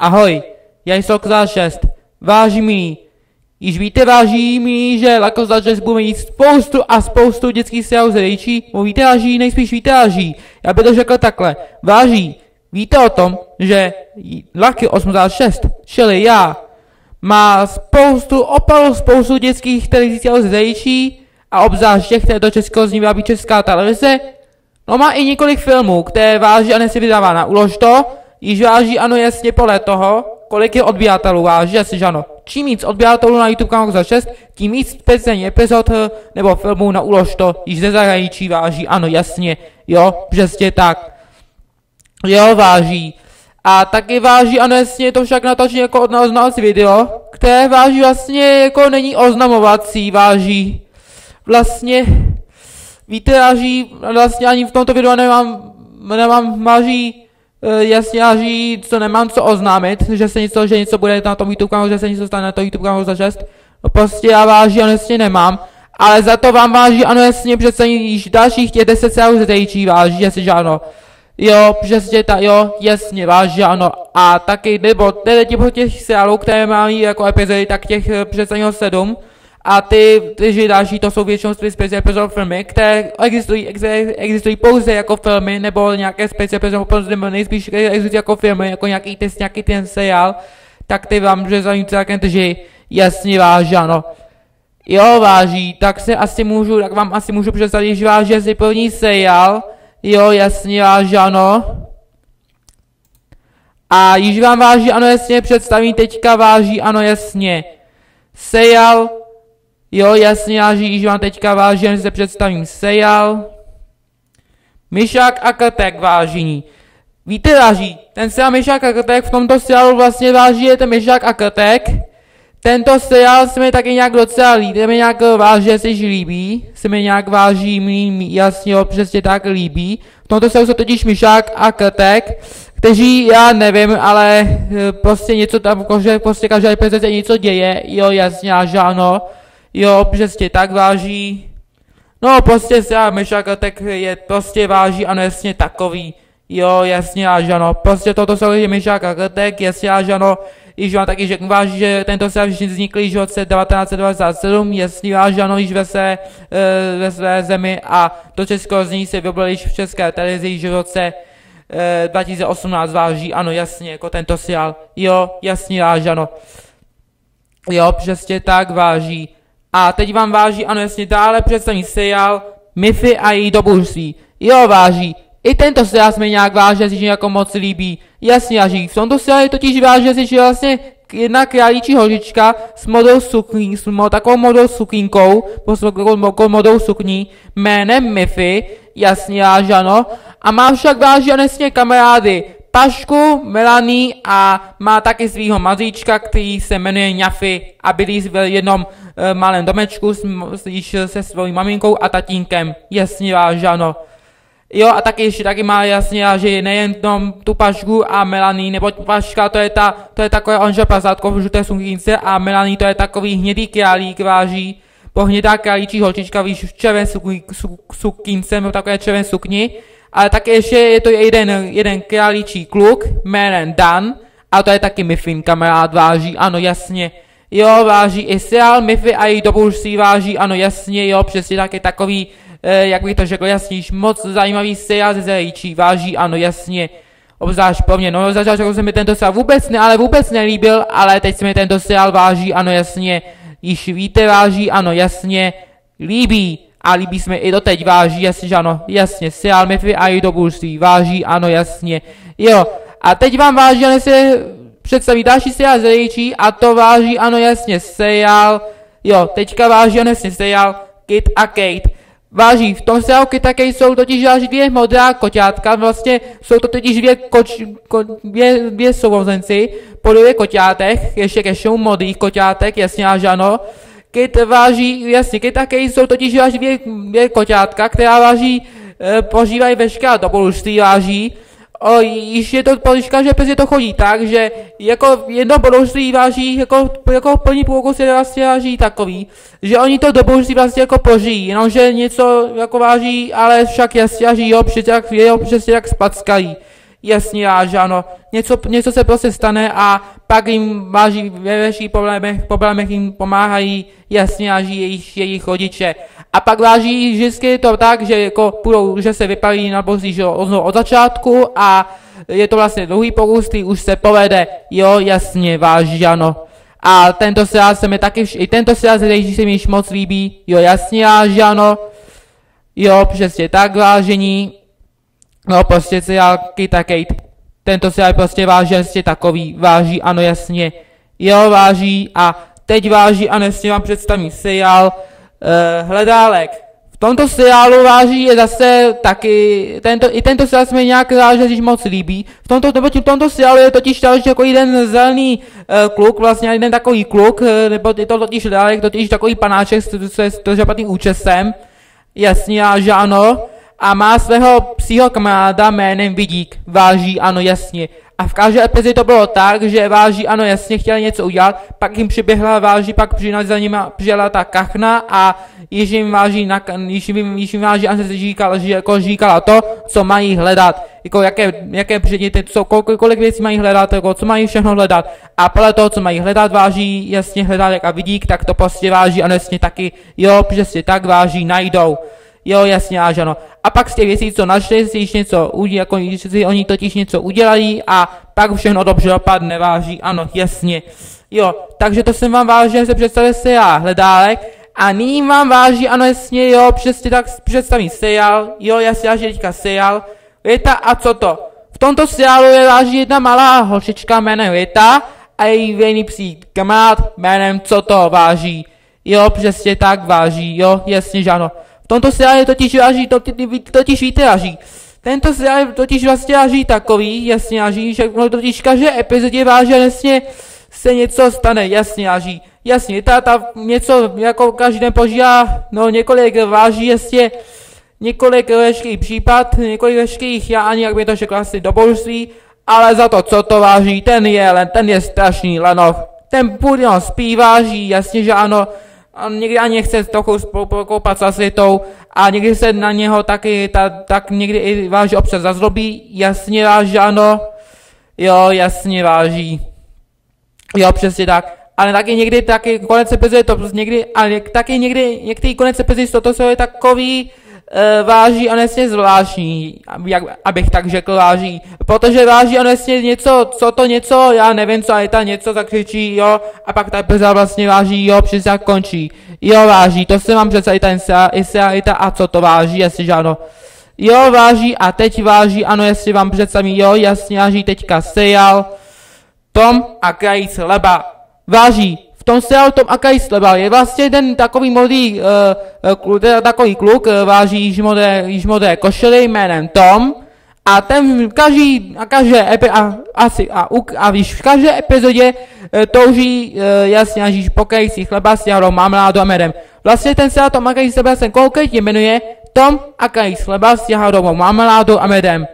Ahoj, já jsem Lakoza 6. Váží mi, již víte váží mi, že Lakoza 6 bude mít spoustu a spoustu dětských seriálů z rejčí, bo víte váží, nejspíš víte váží. Já bych to řekl takhle, váží, víte o tom, že Lucky 86, čili já, má spoustu, opravdu spoustu dětských televizí z rejčí a obzvlášť těch, které do českého zní česká televize. No má i několik filmů, které váží a nesi vydává na ulož to, již váží ano jasně podle toho, kolik je odběratelů váží, asi že ano. Čím víc odběratelů na YouTube kanálu za 6, tím víc speciální epizod eh, nebo filmů na ulož to, již ze zahraničí váží, ano jasně, jo, přesně tak. Jo, váží. A taky váží, ano jasně, to však natočí jako od nás video, které váží vlastně jako není oznamovací, váží. Vlastně, víte, váží, vlastně ani v tomto videu nemám, nemám, váží, Jasně, já žijí, co nemám co oznámit, že se něco, že něco bude na tom YouTube kanálu, že se něco stane na tom YouTube kanálu za 6. No prostě já váží, jasně nemám. Ale za to vám váží, ano, jasně, přece již dalších těch 10 celů zřejčí váží, jestli že ano. Jo, přesně ta, jo, jasně, váží, ano. A taky, nebo tedy těch seriálů, které mají jako epizody, tak těch eh, přece 7. A ty, ty další, to jsou většinou epizod filmy, které existují, existují pouze jako filmy, nebo nějaké speciální epizody, nebo nejspíš existují jako filmy, jako nějaký test, nějaký ten seriál, tak ty vám, že za celkem že jasně váží, ano. Jo, váží, tak se asi můžu, tak vám asi můžu představit, že váží asi první seriál, jo, jasně váží, ano. A již vám váží, ano, jasně, představím teďka váží, ano, jasně. Seriál Jo, jasně, já že vám teďka vážím, se představím Sejal. Myšák a Krtek vážení. Víte, váží, ten seriál Myšák a Krtek v tomto seriálu vlastně váží je ten Myšák a Krtek. Tento seriál se mi taky nějak docela líbí, mi nějak váží, se líbí, se mi nějak váží, mi jasně ho přesně tak líbí. V tomto seriálu jsou totiž Myšák a Krtek, kteří, já nevím, ale eh, prostě něco tam, prostě každá epizoda něco děje, jo, jasně, až ano. Jo, přesně tak váží. No prostě se a tak je prostě váží, ano jasně takový. Jo, jasně až ano. Prostě toto jsou lidi Myšák a Krtek, jasně až ano. Již vám taky řeknu váží, že tento se všichni vznikl již v roce 1997, jasně váží ano, již ve své, e, ve své zemi a do českého zní se vybrali již v české televizi již v roce e, 2018 váží, ano jasně, jako tento seriál. Jo, jasně váží ano. Jo, přesně tak váží. A teď vám váží, ano jasně, dále představní seriál Miffy a její dobůžství. Jo, váží. I tento seriál jsme nějak váží, že jako moc líbí. Jasně, váží. V tomto seriálu totiž váží, že vlastně jedna králíčí hožička s modou sukní, s mo, takovou modou sukínkou, takovou modou sukní, jménem Miffy, jasně, váží, ano. A má však váží, ano, kamarády, Pašku, Melanie a má taky svého mazíčka, který se jmenuje Ňafy a byli v jednom uh, malém domečku s, s, se svojí maminkou a tatínkem. Jasně vážano. Jo, a taky ještě taky má jasně, že nejen tom tu Pašku a Melanie, nebo Paška to je ta, to je takové onže pasátko v žluté sukínce a Melanie to je takový hnědý králík váží, po hnědá králíčí holčička, víš, v červen sukínce, nebo takové červen sukni ale také ještě je to jeden, jeden králíčí kluk jménem Dan, a to je taky Miffin kamarád, váží, ano jasně. Jo, váží i seriál Miffy a její si váží, ano jasně, jo, přesně taky takový, eh, jak bych to řekl, jasnější, moc zajímavý seriál ze zajíčí, váží, ano jasně. Obzvlášť po mně, no začátku se mi tento seriál vůbec ne, ale vůbec nelíbil, ale teď se mi tento seriál váží, ano jasně, již víte, váží, ano jasně, líbí a líbí se mi i doteď, váží, jasně, že ano, jasně, seriál Miffy a její dobůrství, váží, ano, jasně, jo, a teď vám váží, ano, se představí další seriál z a to váží, ano, jasně, seriál, jo, teďka váží, ano, jasně, seriál Kit a Kate, Váží, v tom seriálu Kit a Kate jsou totiž až dvě modrá koťátka, vlastně jsou to totiž dvě, koč, ko, dvě, dvě sourozenci po dvě koťátech, ještě ke modrých koťátek, jasně až ano, Kit váží, jasně, Kit a Kate jsou totiž váží dvě, dvě koťátka, která váží, e, požívají veškerá dobrodružství, váží. O, již je to poliška, že prostě to chodí tak, že jako jedno dobrodružství váží, jako, jako plný pokus je vlastně váží takový, že oni to dobrodružství vlastně jako požijí, jenomže něco jako váží, ale však jasně váží, jo, přesně jak, jo, přesně jak spackají. Jasně váží, ano, něco, něco se prostě stane a pak jim váží ve veškerých problémech, problémech jim pomáhají, jasně váží jejich, jejich rodiče. A pak váží vždycky to tak, že jako budou, že se vypalí na že od, od začátku a je to vlastně dlouhý pokus, už se povede, jo, jasně, váží, ano. A tento seriál se mi taky, i tento seriál se mi již moc líbí, jo, jasně, váží, ano. Jo, přesně tak, vážení. No, prostě seriál Kita Kate. Tento seriál prostě váženstě takový, váží, ano, jasně. Jo, váží a teď váží, ano, jasně vám představím seriál uh, Hledálek tomto seriálu váží je zase taky, tento, i tento seriál se mi nějak záleží moc líbí. V tomto, nebo v tomto seriálu je totiž další jako jeden zelený uh, kluk, vlastně jeden takový kluk, uh, nebo je to totiž dálek, totiž takový panáček s, s, s, s žapatým účesem. Jasně, a že ano. A má svého psího kamaráda jménem Vidík. Váží, ano, jasně. A v každé epizodě to bylo tak, že váží, ano, jasně, chtěla něco udělat, pak jim přiběhla váží, pak přijela za nimi přijela ta kachna a již jim váží, na, již jim, již jim váží, a se říkala, že, jako říkala to, co mají hledat, jako jaké, jaké předměty, co, kolik, kolik věcí mají hledat, jako co mají všechno hledat. A podle toho, co mají hledat, váží, jasně hledat, jak a vidík, tak to prostě váží, ano, jasně taky, jo, přesně tak váží, najdou. Jo, jasně, až ano. A pak z těch věcí, co našli, si něco udělají, jako si oni totiž něco udělají a pak všechno dobře dopadne, váží, ano, jasně. Jo, takže to jsem vám vážil, se představil se já, hledálek. A nyní vám váží, ano, jasně, jo, přesně tak představím sejal, jo, jasně, že teďka sejal. Věta, a co to? V tomto seriálu je váží jedna malá holčička jménem Věta a její věný psí kamarád jménem co to váží. Jo, přesně tak váží, jo, jasně, že ano tomto seriálu totiž váží, to, totiž váží. Tento seriál totiž vlastně váží takový, jasně váží, že totiž každé epizodě váží jasně se něco stane, jasně váží. Jasně, ta, ta něco jako každý den požívá, no několik váží jasně, několik veškerých případ, několik veškerých, já ani jak by to řekl asi dobrodružství, ale za to, co to váží, ten je, ten je strašný lenoch. Ten půl spí váží, jasně, že ano, a někdy ani chce trochu koupat za světou. A někdy se na něho taky, ta, tak někdy i váží občas zazlobí, jasně váží, ano, jo, jasně váží, jo, přesně tak, ale taky někdy taky konec epizody to někdy, ale taky někdy některý konec epizody to jsou takový, uh, váží honestně zvláštní, jak, abych tak řekl váží, protože váží honestně něco, co to něco, já nevím co, a je ta něco zakřičí, jo, a pak ta epizoda vlastně váží, jo, přesně končí, jo, váží, to se vám přece i ta a co to váží, jestli ano. Jo, váží a teď váží, ano, jestli vám představím, jo, jasně váží teďka sejal, Tom a krajíc leba. Váží, tom seriálu Tom Akai sledoval. Je vlastně ten takový modý, uh, kluk, teda takový kluk, uh, váží již modé košely jménem Tom. A ten každý, a každé epi, a, asi, a, a, víš, v každé epizodě uh, touží uh, jasně již pokající chleba s jahrou marmeládu a medem. Vlastně ten seriál Tom Akai sledoval se konkrétně jmenuje Tom Akai chleba s jahrou marmeládu a medem.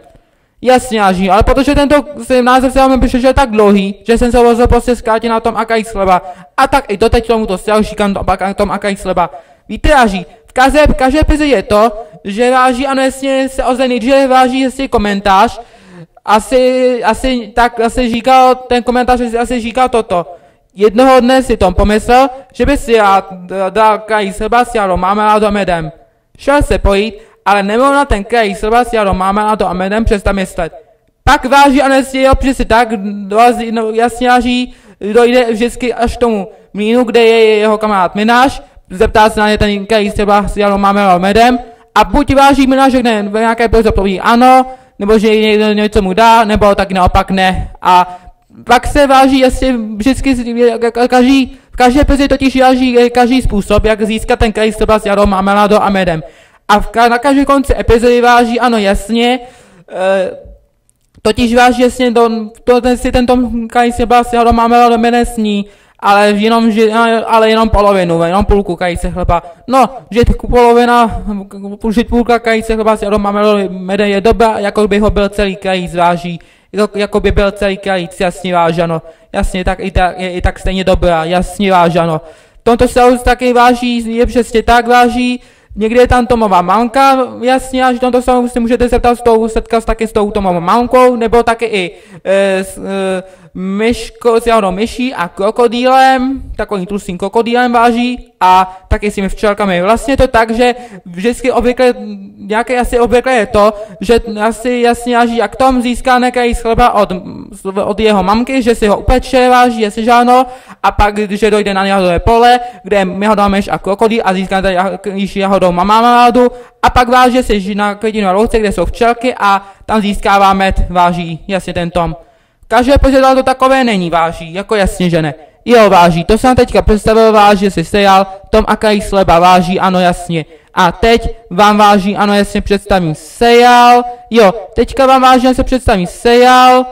Jasně, Aží, ale protože tento název se vám přišel, že je tak dlouhý, že jsem se rozhodl prostě zkrátit na tom Akai sleba. A tak i doteď tomuto seriálu říkám tom, tom Akai sleba. Víte, Aží, v každé, v každé epizodě je to, že váží, ano, jasně se ozve nejdříve váží jestli komentář, asi, asi, tak asi říkal, ten komentář asi říkal toto. Jednoho dne si Tom pomyslel, že by si já dal Kai Sebastiano máme a medem. Šel se pojít ale nemohl na ten kraj Sebastiano máme na to a jménem přestat myslet. Pak váží a jo, si tak dorazí, no, jasně váží, dojde vždycky až k tomu mínu, kde je jeho kamarád Mináš, zeptá se na ně ten kraj Sebastiano máme na medem a buď váží Mináš řekne v nějaké pouze poví ano, nebo že někdo něco mu dá, nebo tak naopak ne. A pak se váží jasně vždycky každý, v každé epizodě totiž váží každý způsob, jak získat ten kraj Sebastiano máme do a medem. A v, na každé konci epizody váží, ano, jasně, e, totiž váží jasně, to, to, ten si ten Tom Kajs vlastně ho máme ale jméne sní, ale jenom, že, ale jenom polovinu, jenom půlku kajíce chleba. No, že polovina, že půlka kajíce chleba si máme mede je doba, jako by ho byl celý kajíc váží. Jako, jako by byl celý kajíc, jasně vážano. Jasně, tak i tak, je i tak stejně dobrá, jasně vážano. V tomto se taky váží, je přesně tak váží, Někdy je tam Tomová mamka, jasně, až tomto samou si můžete zeptat s tou, setkat taky s tou Tomovou mamkou, nebo taky i e, s, e, myško, s jahodou myší a krokodýlem, takovým tlustým krokodýlem váží a taky s těmi včelkami. Vlastně to tak, že vždycky obvykle, nějaké asi obvykle je to, že asi jasně váží, jak Tom získá nějaký chleba od, od jeho mamky, že si ho upeče, váží, jestli žáno, a pak, když dojde na jahodové pole, kde je jahodá myš a krokodýl a získá tady jahodou mamádu, a pak váží si na květinu louce, kde jsou včelky a tam získává med, váží, jasně ten Tom. Každé pořadal to takové není, váží, jako jasně, že ne. Jo, váží, to jsem teďka představil, váží, si sejal, Tom a Kaj sleba, váží, ano, jasně. A teď vám váží, ano, jasně, představím sejal, jo, teďka vám váží, se představím sejal,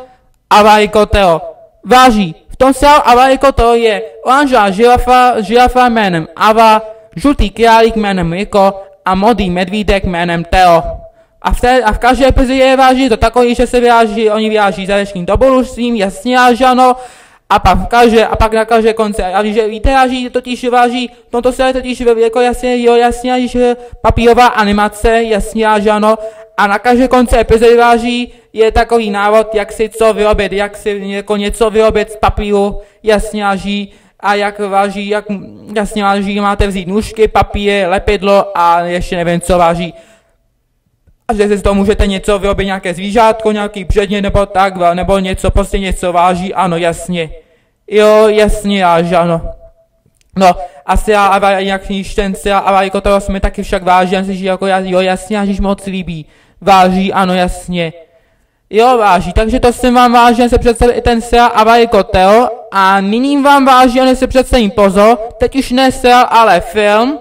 a vajko Teo. Váží, v tom sejal a vajko Teo je oranžová žirafa, žirafa jménem Ava, žlutý králík jménem Riko a modrý medvídek jménem Teo. A v, té, a v každé epizodě váží to takový, že se vyráží, oni vyráží závěrečným dobrodružstvím, jasně a žano, a pak v každé, a pak na každé konce. A že víte, váží, totiž váží, tomto se totiž jako jasně, jo, jasně, že papírová animace, jasně a žano, a na každé konce epizody váží je takový návod, jak si co vyrobit, jak si jako něco vyrobit z papíru, jasně a ží, a jak váží, jak jasně váží, máte vzít nůžky, papír, lepidlo a ještě nevím, co váží a že si z toho můžete něco vyrobit, nějaké zvířátko, nějaký předně nebo tak, nebo něco, prostě něco váží, ano, jasně. Jo, jasně, až ano. No, asi já a jak štěnci a jako toho jsme taky však váží, já si jako jo, jasně, až moc líbí. Váží, ano, jasně. Jo, váží, takže to jsem vám váží, se představit i ten seriál Avary Kotel a nyní vám váží, se představím pozor, teď už ne seriál, ale film,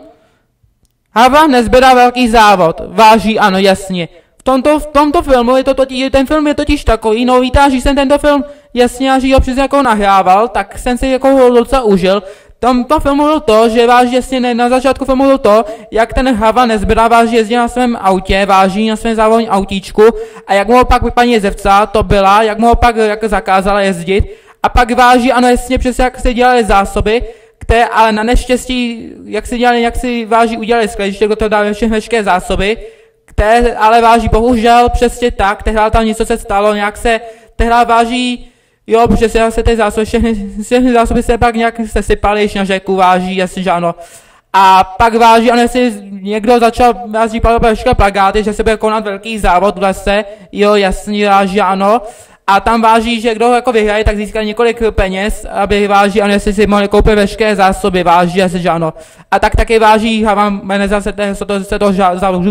Hava nezběrá velký závod. Váží, ano, jasně. V tomto, v tomto filmu je to totiž, ten film je totiž takový, no víte, že jsem tento film jasně, až ho přesně jako nahrával, tak jsem si jako ho docela užil. Tomto filmu bylo to, že váž jasně na začátku filmu bylo to, jak ten Hava nezběrá váž jezdí na svém autě, váží na svém závodním autíčku a jak mu pak paní Jezevca to byla, jak mu pak jak zakázala jezdit a pak váží, ano jasně přesně jak se dělali zásoby, které ale na neštěstí, jak si dělali, jak si váží udělali skladiště, do toho dali všechny veškeré zásoby, které ale váží bohužel přesně tak, tehdy tam něco se stalo, nějak se, tehdy váží, jo, protože se, ty zásoby, všechny, všechny zásoby se pak nějak se sypaly, na řeku váží, asi že ano. A pak váží, a jestli někdo začal váží plagáty, že se bude konat velký závod v lese, jo, jasně, váží, ano a tam váží, že kdo jako vyhraje, tak získá několik peněz, aby váží, ano, jestli si mohli koupit veškeré zásoby, váží, asi že ano. A tak taky váží, a vám Meneza se, se to, se to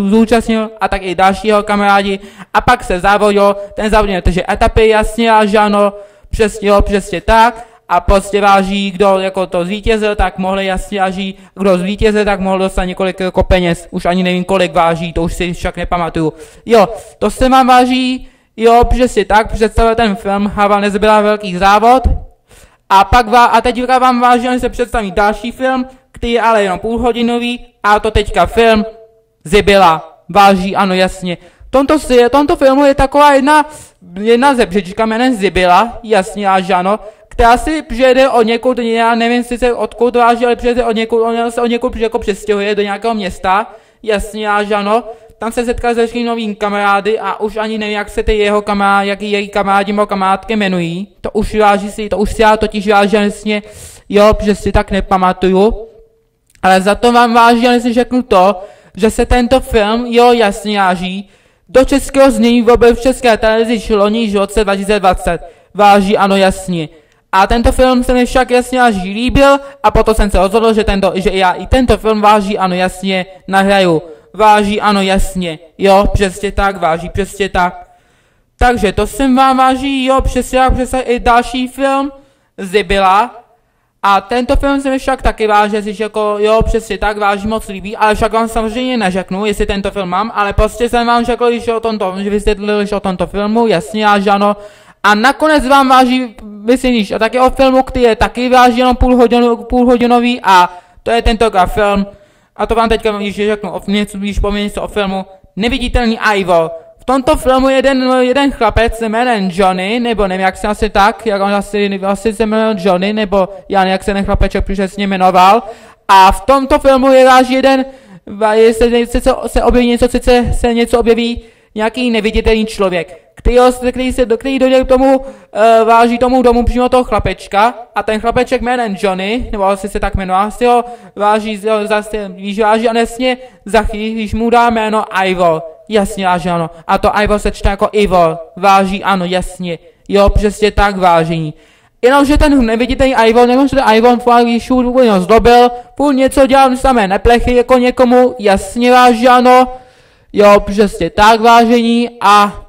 zúčastnil, a tak i dalšího kamarádi, a pak se závodil, ten závodil takže etapy, jasně, a že ano, přesně, přesně tak, a prostě váží, kdo jako to zvítězil, tak mohli jasně váží, kdo zvítězil, tak mohl dostat několik jako peněz, už ani nevím kolik váží, to už si však nepamatuju. Jo, to se vám váží, Jo, přesně tak, představil ten film Hava nezbyla velký závod. A pak vá, a teď vám vážně se představí další film, který je ale jenom půlhodinový, a to teďka film Zybila. Váží, ano, jasně. Tomto, si, tomto filmu je taková jedna, jedna zebřička jménem Zybila, jasně, až ano, která si přijede od někud, já nevím sice odkud váží, ale přijede od někud, on se od někud jako přestěhuje do nějakého města, jasně, až ano, tam se setkal se všemi novými kamarády a už ani nevím, jak se ty jeho kamarádi, jaký její kamarádi nebo kamarádky jmenují. To už váží si, to už si já totiž váží, jasně, jo, že si tak nepamatuju. Ale za to vám váží, ale si řeknu to, že se tento film, jo, jasně váží, do českého znění objevil v české televizi loni v roce 2020. Váží, ano, jasně. A tento film se mi však jasně až líbil a proto jsem se rozhodl, že, tento, že já i tento film váží, ano, jasně, nahraju váží, ano, jasně, jo, přesně tak, váží, přesně tak. Takže to jsem vám váží, jo, přesně tak, přesně i další film, Zybila. A tento film se mi však taky váží, že jako, jo, přesně tak, váží moc líbí, ale však vám samozřejmě neřeknu, jestli tento film mám, ale prostě jsem vám řekl, že o tomto, že vysvětlil, že o tomto filmu, jasně, až ano. A nakonec vám váží, myslím, že taky o filmu, který je taky váží jenom půl, hodinu, půl hodinový a to je tento film a to vám teďka již řeknu něco, když pomím něco o filmu, Neviditelný Ivo. V tomto filmu jeden, jeden chlapec jménem Johnny, nebo nevím, jak se asi tak, jak on asi, asi se jmenuje Johnny, nebo já jak se ten chlapeček přesně jmenoval. A v tomto filmu je váš jeden, se, se, se objeví něco, sice se něco objeví nějaký neviditelný člověk, který, který, se, který dojde k tomu, uh, váží tomu domu přímo toho chlapečka a ten chlapeček jménem Johnny, nebo asi se tak jmenuje, asi ho váží, zase, víš, váží a nesně chvíli, když mu dá jméno Ivo, jasně váží ano, a to Ivo se čte jako Ivo, váží ano, jasně, jo, přesně tak vážení. Jenomže ten neviditelný Ivon, jenomže ten Ivon fakt úplně zdobil, půl něco dělal samé neplechy jako někomu, jasně váží ano, jo, přesně tak vážení a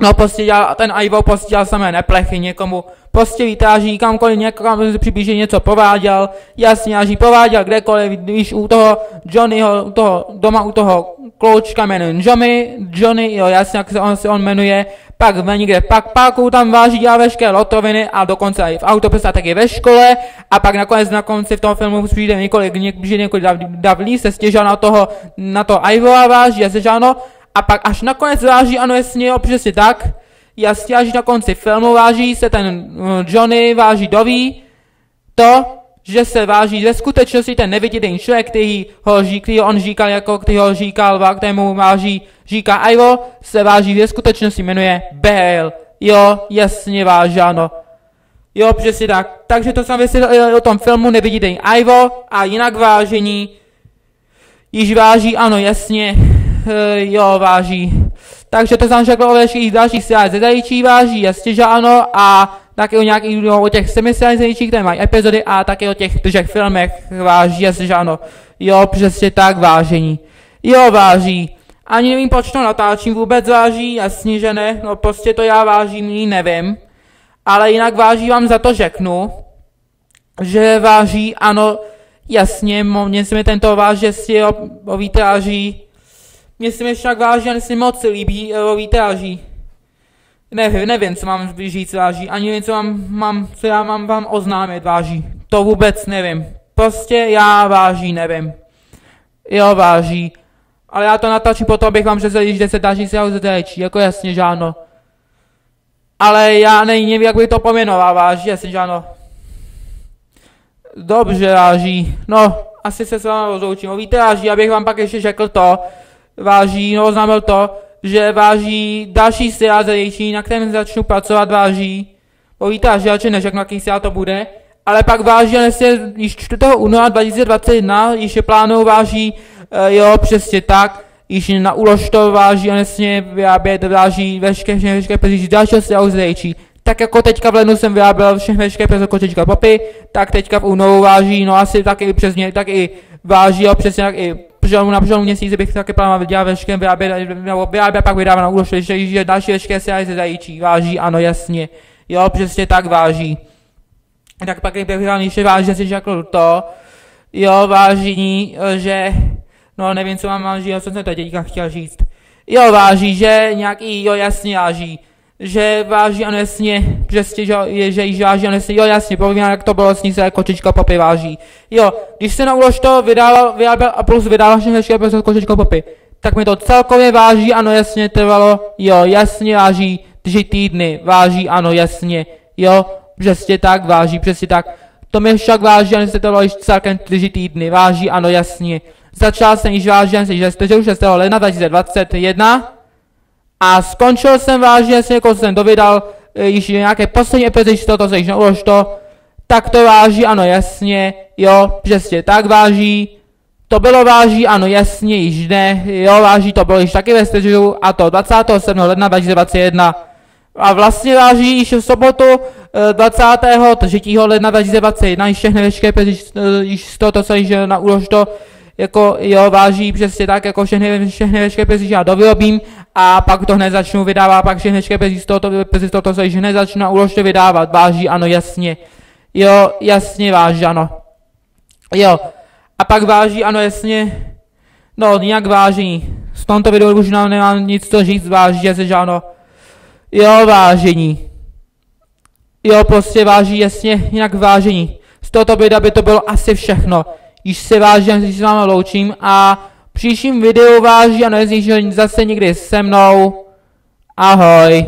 no prostě dělal, ten Ivo prostě dělal samé neplechy někomu, prostě vytáží kamkoliv někam se přiblíží něco pováděl, jasně, až pováděl kdekoliv, když u toho Johnnyho, u toho doma u toho kloučka jmenuje Johnny, Johnny, jo, jasně, jak se on, se on jmenuje, pak v někde, pak páku tam váží dělá veškeré lotoviny a dokonce i v autobuse a taky ve škole a pak nakonec na konci v tom filmu přijde několik, několik, několik davlí se stěžal na toho, na to Ivova váží, jasně, ano, a pak až nakonec váží, ano, jasně, jo, přesně tak, jasně, až na konci filmu váží se ten uh, Johnny váží doví to, že se váží ve skutečnosti ten neviditelný člověk, který ho který on říkal jako, který ho říkal, kterému váží, říká Ivo, se váží ve skutečnosti jmenuje Bale. Jo, jasně vážáno. Jo, přesně tak. Takže to jsem vysvětlil o tom filmu Neviditelný Ivo a jinak vážení. Již váží, ano, jasně. E, jo, váží. Takže to jsem řekl o veškerých dalších seriálech ze zajíčí váží, jasně, že ano. A taky o nějakých no, o těch semiseriálních, které mají epizody a taky o těch držech filmech váží, jestli že ano. Jo, přesně tak vážení. Jo, váží. Ani nevím, proč to natáčím, vůbec váží, jasně, že ne, no prostě to já vážím, nevím. Ale jinak váží vám za to řeknu, že váží, ano, jasně, mně se mi tento váž, že si o, o výtráží, mně se mi však váží, a se moc líbí o výtráží. Nevím, nevím, co mám říct váží, ani nevím, co mám, mám, co já mám vám oznámit váží. To vůbec nevím. Prostě já váží nevím. Jo, váží. Ale já to natáčím potom, abych vám řekl, když 10 další se zdelečí, jako jasně, že. Ale já nevím, jak bych to pomenoval, váží, jasně, že. Dobře, váží. No, asi se s vámi rozloučím. Víte, váží, abych vám pak ještě řekl to, váží, no oznámil to, že váží další seriál na kterém začnu pracovat, váží. Povíte, že radši neřeknu, jaký to bude. Ale pak váží, se již 4. února 2021, již je plánou váží, uh, jo, přesně tak, již na ulož to váží, nesmě vyrábět, váží veškeré, veškeré peníze dalšího seriálu zdejčí. Tak jako teďka v lednu jsem vyráběl všechny veškeré peníze kočička popy, tak teďka v únoru váží, no asi tak i přesně, tak i váží, jo, přesně tak i přelomu na přelomu měsíce bych taky plánoval dělat veškeré vyrábět, nebo vyrábět pak vydává na úlož, že, že další veškeré se zajíčí, váží, ano, jasně. Jo, přesně tak váží. Tak pak bych vyhrál ještě váží, si řekl to, jo, váží, že, no nevím, co mám váží, co jsem to teďka chtěl říct. Jo, váží, že nějaký, jo, jasně váží že váží jasně, přesně, že, je, že jí váží ano jasně, jo jasně, povím jak to bylo, s ní se kočička popy váží. Jo, když se na ulož to vydával, vyráběl a plus vydával všechny hezky a kočička popy, tak mi to celkově váží, ano jasně, trvalo, jo, jasně váží, tři týdny, váží, ano jasně, jo, přesně tak, váží, přesně tak. To mi však váží, ano se to bylo již celkem tři týdny, váží, ano jasně. Začal jsem již ano, že 6. ledna 2021, a skončil jsem vážně, si jako jsem dovídal, e, již nějaké poslední epizody, to se již neulož to, tak to váží, ano jasně, jo, přesně tak váží, to bylo váží, ano jasně, již ne, jo, váží, to bylo již taky ve středu, a to 27. ledna 2021. A vlastně váží již v sobotu 23. E, ledna 2021, již všechny veškeré již z toho, to se již na ulož to, jako jo, váží přesně tak, jako všechny, všechny veškeré peří já dovyrobím a pak to hned začnu vydávat, pak všechny veškeré peří z tohoto, peří z tohoto se hned začnu na úložce vydávat, váží, ano, jasně. Jo, jasně váží, ano. Jo, a pak váží, ano, jasně, no, nějak váží. V tomto videu už nám nemám nic to říct, váží, jasně, že ano. Jo, vážení. Jo, prostě váží, jasně, jinak vážení. Z tohoto videa by to bylo asi všechno již se vážím, že s vámi loučím a příštím videu a nejezdíš zase někdy se mnou. Ahoj.